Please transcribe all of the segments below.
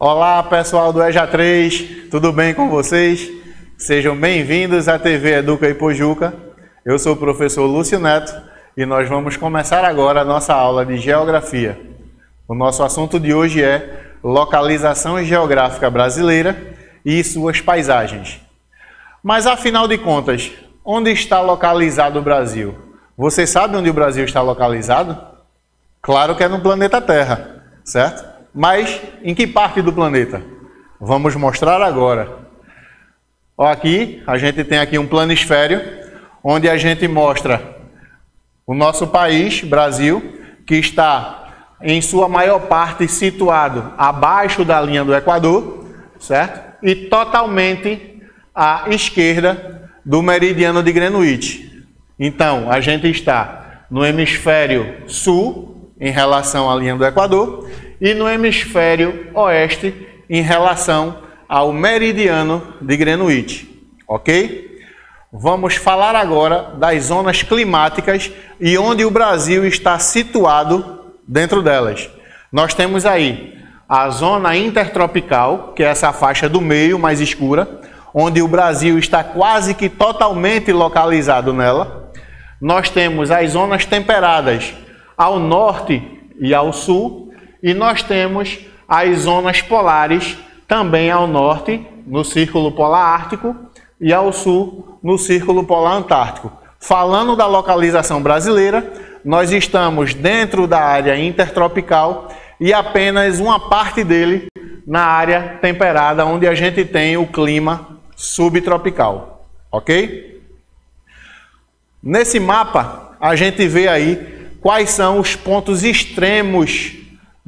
Olá pessoal do EJA 3, tudo bem com vocês? Sejam bem-vindos à TV Educa Pojuca. Eu sou o professor Lúcio Neto e nós vamos começar agora a nossa aula de Geografia. O nosso assunto de hoje é localização geográfica brasileira e suas paisagens. Mas afinal de contas, onde está localizado o Brasil? Você sabe onde o Brasil está localizado? Claro que é no planeta Terra, certo? Mas em que parte do planeta? Vamos mostrar agora. Aqui a gente tem aqui um planisfério onde a gente mostra o nosso país, Brasil, que está em sua maior parte situado abaixo da linha do Equador, certo? E totalmente à esquerda do meridiano de Greenwich. Então, a gente está no hemisfério sul, em relação à linha do Equador, e no hemisfério oeste, em relação ao meridiano de Greenwich. Ok? Vamos falar agora das zonas climáticas e onde o Brasil está situado dentro delas. Nós temos aí a zona intertropical, que é essa faixa do meio mais escura, onde o Brasil está quase que totalmente localizado nela. Nós temos as zonas temperadas ao norte e ao sul, e nós temos as zonas polares também ao norte, no Círculo Polar Ártico, e ao sul, no Círculo Polar Antártico. Falando da localização brasileira, nós estamos dentro da área intertropical e apenas uma parte dele na área temperada, onde a gente tem o clima subtropical. Ok? Nesse mapa, a gente vê aí quais são os pontos extremos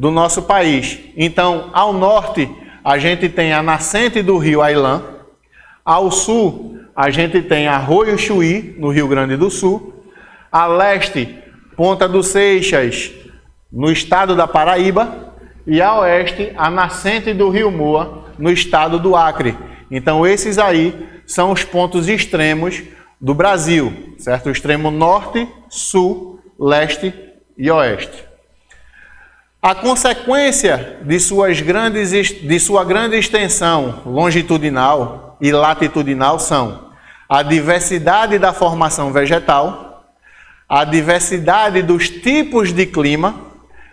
do nosso país. Então, ao norte, a gente tem a nascente do rio Ailã. Ao sul, a gente tem Arroio Chuí, no Rio Grande do Sul. A leste, Ponta dos Seixas, no estado da Paraíba, e a oeste, a nascente do Rio Moa, no estado do Acre. Então, esses aí são os pontos extremos do Brasil, certo? O extremo norte, sul, leste e oeste. A consequência de, suas grandes, de sua grande extensão longitudinal e latitudinal são a diversidade da formação vegetal, a diversidade dos tipos de clima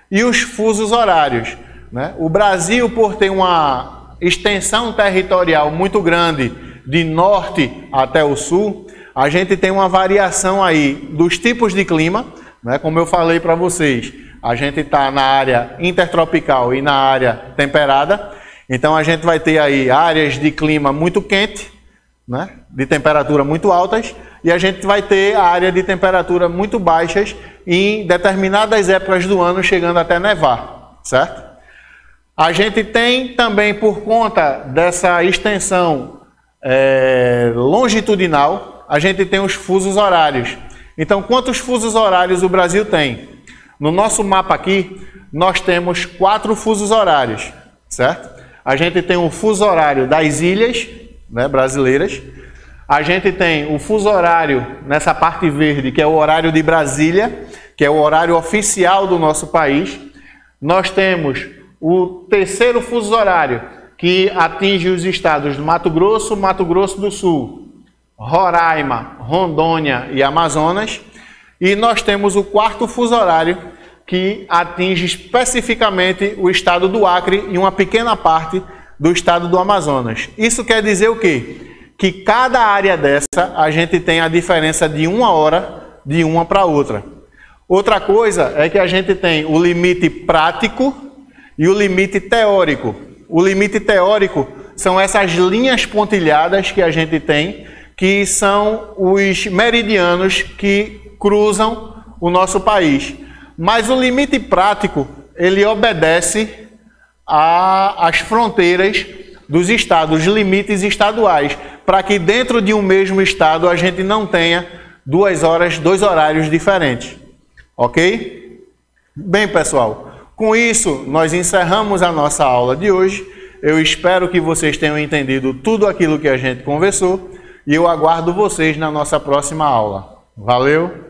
e os fusos horários. Né? O Brasil, por ter uma extensão territorial muito grande, de norte até o sul, a gente tem uma variação aí dos tipos de clima, né? como eu falei para vocês, a gente está na área intertropical e na área temperada, então a gente vai ter aí áreas de clima muito quente, né? de temperatura muito altas, e a gente vai ter a área de temperatura muito baixas em determinadas épocas do ano, chegando até nevar, certo? A gente tem também, por conta dessa extensão é, longitudinal, a gente tem os fusos horários. Então, quantos fusos horários o Brasil tem? No nosso mapa aqui, nós temos quatro fusos horários, certo? A gente tem o fuso horário das ilhas né, brasileiras, a gente tem o fuso horário nessa parte verde, que é o horário de Brasília, que é o horário oficial do nosso país. Nós temos o terceiro fuso horário, que atinge os estados do Mato Grosso, Mato Grosso do Sul, Roraima, Rondônia e Amazonas. E nós temos o quarto fuso horário, que atinge especificamente o estado do Acre e uma pequena parte do estado do Amazonas. Isso quer dizer o quê? que cada área dessa a gente tem a diferença de uma hora de uma para outra. Outra coisa é que a gente tem o limite prático e o limite teórico. O limite teórico são essas linhas pontilhadas que a gente tem, que são os meridianos que cruzam o nosso país. Mas o limite prático, ele obedece às fronteiras dos estados, limites estaduais, para que dentro de um mesmo estado a gente não tenha duas horas, dois horários diferentes. Ok? Bem, pessoal, com isso nós encerramos a nossa aula de hoje. Eu espero que vocês tenham entendido tudo aquilo que a gente conversou e eu aguardo vocês na nossa próxima aula. Valeu!